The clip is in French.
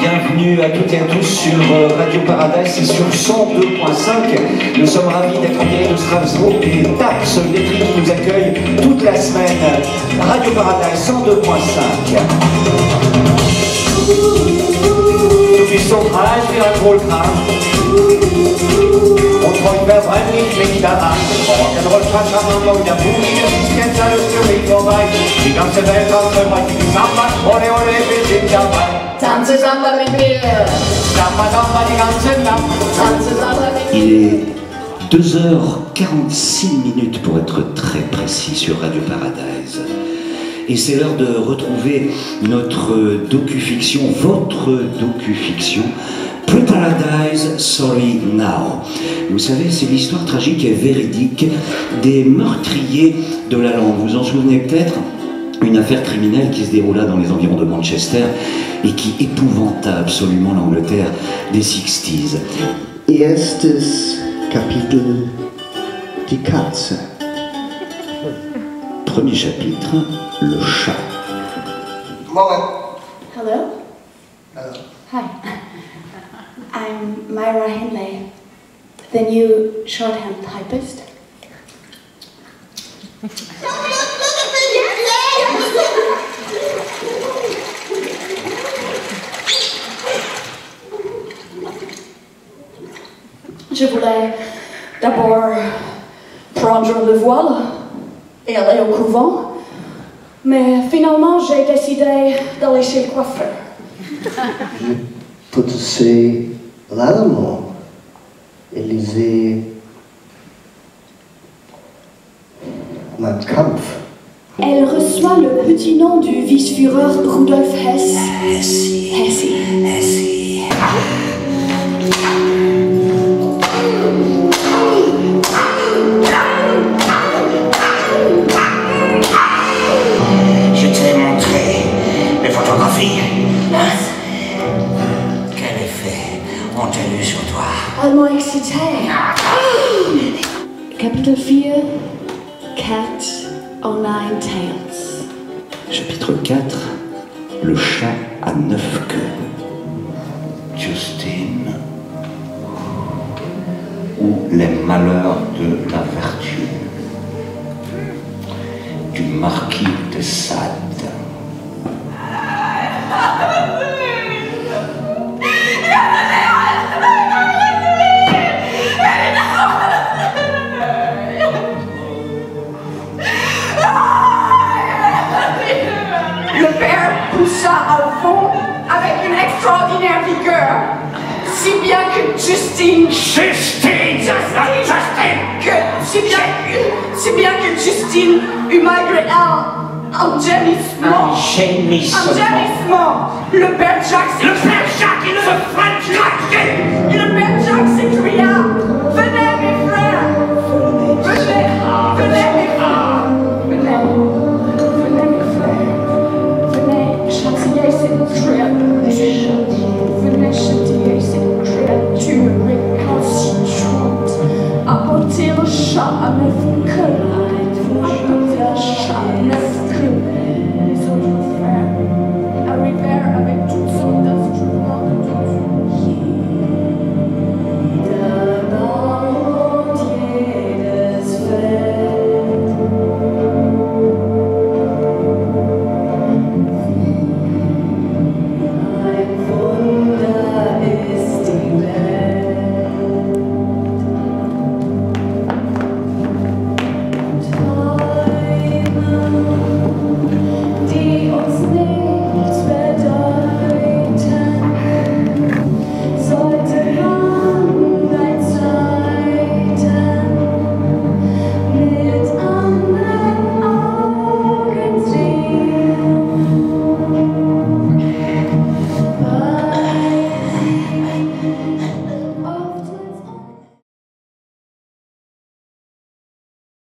Bienvenue à toutes et à tous sur euh, Radio Paradise et sur 102.5. Nous sommes ravis d'être en de Strasbourg et TAPS, l'écrit qui nous accueille toute la semaine. Radio Paradise 102.5. Du bist so reich wie ein Vulkan. Und heute verbrennt ich mich daran. Rock'n'Roll Pachamama und der Boogie, das ist jetzt alles Il est 2h46 minutes pour être très précis sur Radio Paradise. Et c'est l'heure de retrouver notre docu-fiction, votre docu-fiction, Pre-Paradise Sorry Now. Vous savez, c'est l'histoire tragique et véridique des meurtriers de la langue. Vous en souvenez peut-être? Une affaire criminelle qui se déroula dans les environs de Manchester et qui épouvanta absolument l'Angleterre des 60s. Erstes Kapitel Die Katze. Premier chapitre, le chat. Hello? Hi. I'm Myra Henley, the new shorthand typist. Je voulais d'abord prendre le voile et aller au couvent, mais finalement j'ai décidé d'aller chez le coiffeur. Putze l'allemand. Élysée. Mein Kampf. Elle reçoit le petit nom du vice-führer Rudolf Hess. Hesse. Je Quel effet ont-elles eu sur toi? Elle m'a excitée. Kapitel 4 Cat o' Nine Tails. Chapitre 4, le chat à neuf queues. Justine ou les malheurs de la vertu du marquis de Sade. Fond avec une extraordinaire vigueur, si bien que Justine, Justine Justine que, si bien, si bien que Justine eut malgré elle un gémissement. Gémissement. Un gémissement. Le père Jacques Le frère Jacques, il se French récalcitrante Apportez le chat à mes